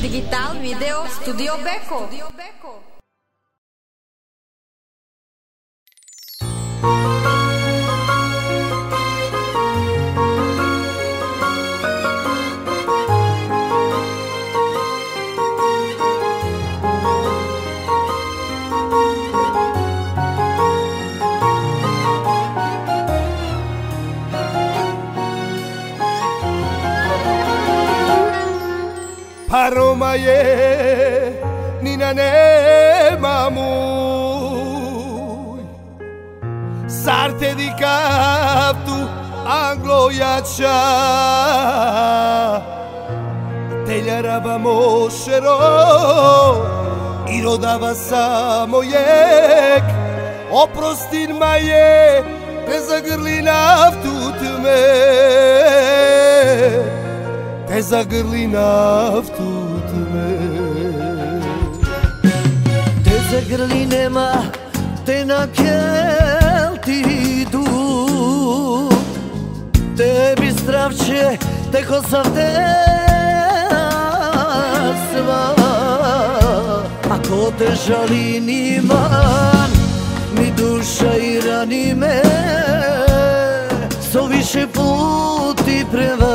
Digital Video Studio Beco. Beco. Paroma je ni na nema Sarte di captu anglo jača? Teljaravamo šero i rodava samo jek. Oprostin ma je, te zagrli naftu tme те загрлинав тут ме. Те загрли нема, те на кел ти иду. Те би здравче, те косав те сва. Ако те жали ниман, ни душа и рани ме, со више пути превар.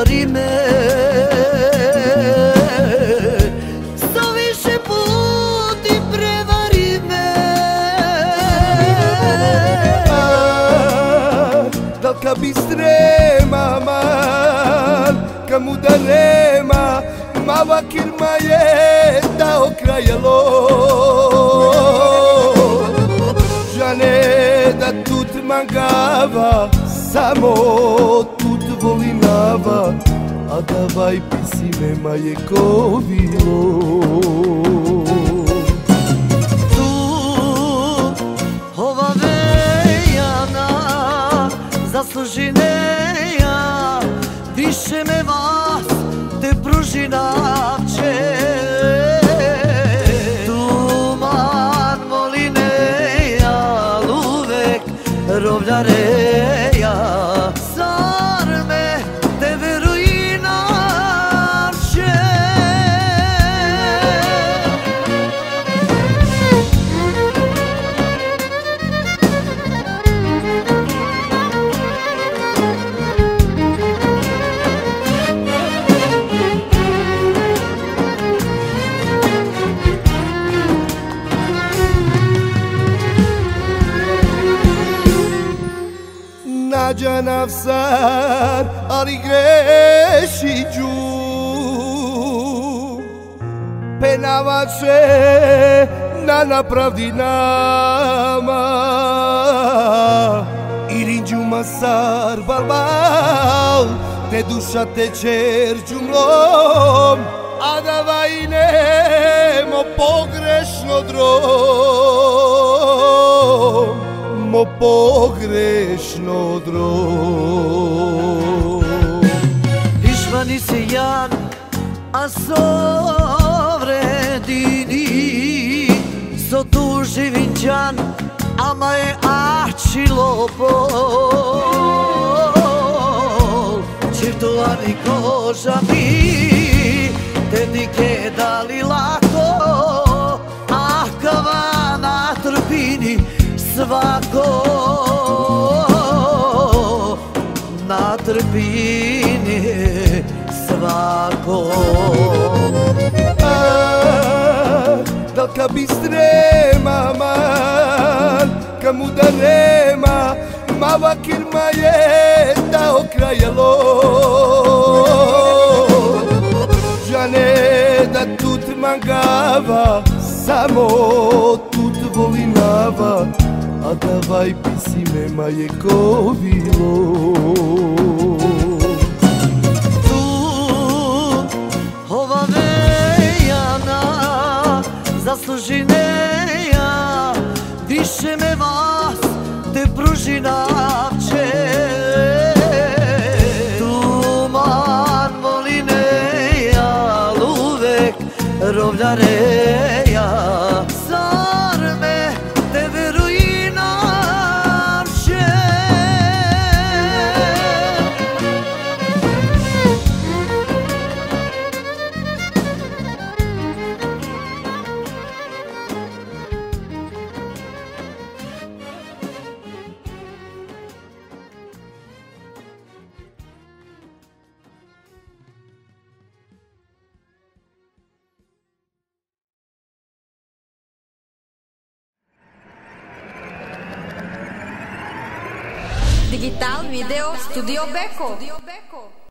Krajalo Žane da tut mangava Samo tut volinava A davaj pisime maje kovilo. Tu ova vejana zasluži neja Više me vas te pruži avlare Nađa nafsar, ali greši džu Penavače na napravdi nama Irinđu masar balbal Te duša te čerđu mlom A da vajnemo pogrešno drom Mo pogrešno drom Išmani se jan, a sovredini So tu živinčan, ama je ači lopol Čirtovani koža mi, te nike dali lako svako Dalka bistrema man Kamu da nema Mava kirma je dao krajalo Žane da tut mangava Samo tut volinava A davaj pisime maje kovilo Tu zasluži neja Više me vas te pruži navče Tuman voli neja uvek rovljareja Digital Video Studio Beko.